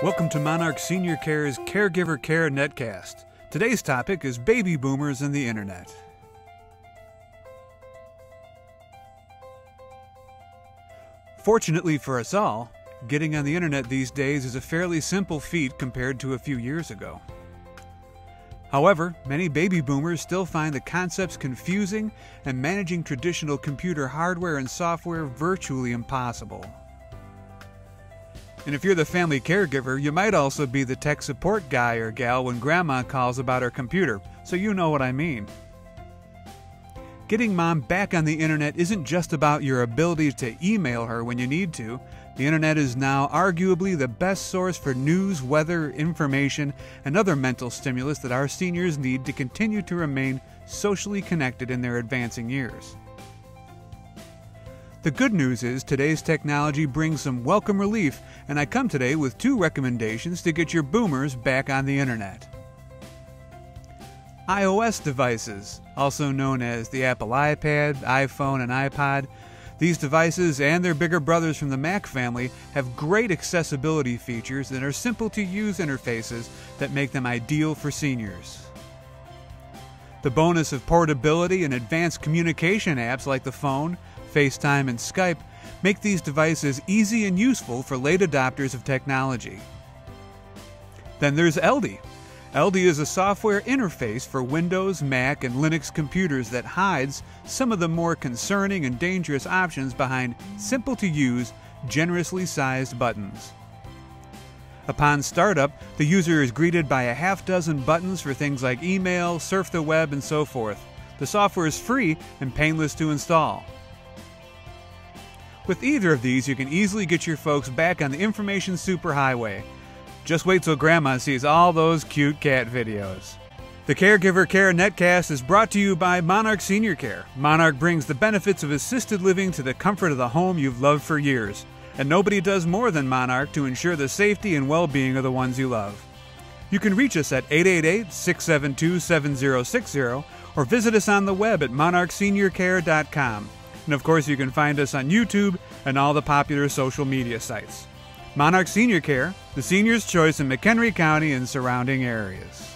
Welcome to Monarch Senior Care's Caregiver Care Netcast. Today's topic is baby boomers and the internet. Fortunately for us all, getting on the internet these days is a fairly simple feat compared to a few years ago. However, many baby boomers still find the concepts confusing and managing traditional computer hardware and software virtually impossible. And if you're the family caregiver, you might also be the tech support guy or gal when grandma calls about her computer, so you know what I mean. Getting mom back on the internet isn't just about your ability to email her when you need to. The internet is now arguably the best source for news, weather, information, and other mental stimulus that our seniors need to continue to remain socially connected in their advancing years. The good news is today's technology brings some welcome relief, and I come today with two recommendations to get your boomers back on the internet iOS devices, also known as the Apple iPad, iPhone, and iPod. These devices and their bigger brothers from the Mac family have great accessibility features and are simple to use interfaces that make them ideal for seniors. The bonus of portability and advanced communication apps like the phone, FaceTime, and Skype make these devices easy and useful for late adopters of technology. Then there's Eldy. Eldy is a software interface for Windows, Mac, and Linux computers that hides some of the more concerning and dangerous options behind simple to use, generously sized buttons. Upon startup, the user is greeted by a half dozen buttons for things like email, surf the web, and so forth. The software is free and painless to install. With either of these, you can easily get your folks back on the information superhighway just wait till Grandma sees all those cute cat videos. The Caregiver Care Netcast is brought to you by Monarch Senior Care. Monarch brings the benefits of assisted living to the comfort of the home you've loved for years. And nobody does more than Monarch to ensure the safety and well being of the ones you love. You can reach us at 888 672 7060 or visit us on the web at monarchseniorcare.com. And of course, you can find us on YouTube and all the popular social media sites. Monarch Senior Care, the senior's choice in McHenry County and surrounding areas.